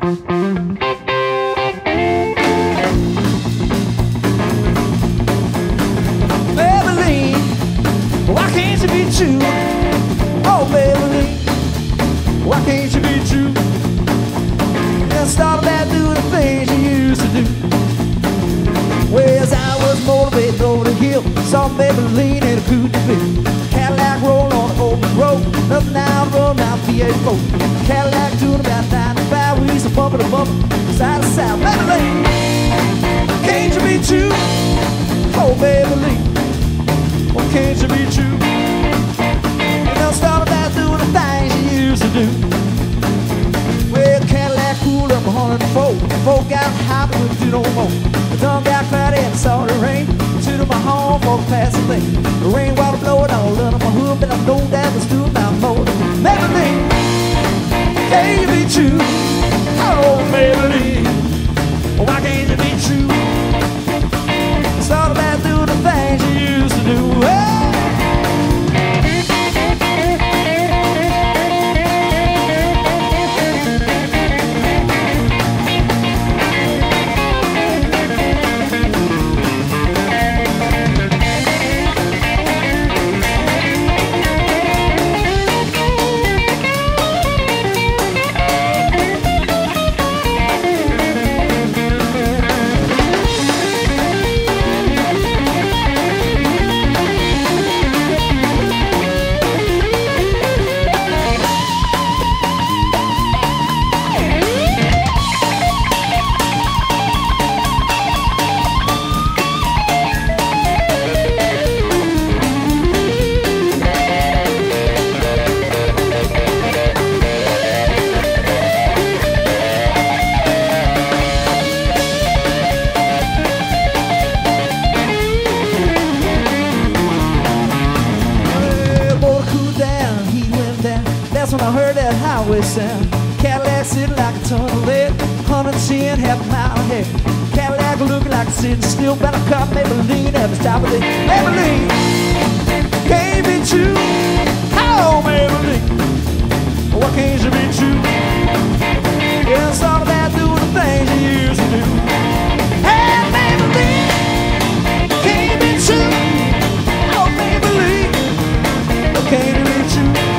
Why can't you be true? Oh, why can't you be true? And start back doing the things you used to do. Well, as I was motivated over the hill, saw Maybelline in a coupe de ville. Cadillac roll on the open road, nothing out roll down PA4. Cadillac doing about 95, used to bump bump, side to side. Maybelline, can't you be true? Oh, Maybelline. Well, oh, can't you be true? And they'll start about doing the things you used to do. Well, Cadillac cooled up 104. Ford got hot, but do no more. The done got cloudy and saw the rain. To my home, folk passed the lane. The rain water blowing all under my hood, but I know that was doing my motor. Maybelline, can't you be true? That's when I heard that highway sound. Cadillac sitting like a ton of lead, 110 half a mile ahead. Cadillac looking like a sitting still, but I caught Maybelline at the top of the Maybelline. Can't be true, oh Maybelline. What can't you be true? Yeah, it's all about doing the things you used to do. Hey Maybelline, can't be true, oh Maybelline. Can't be true.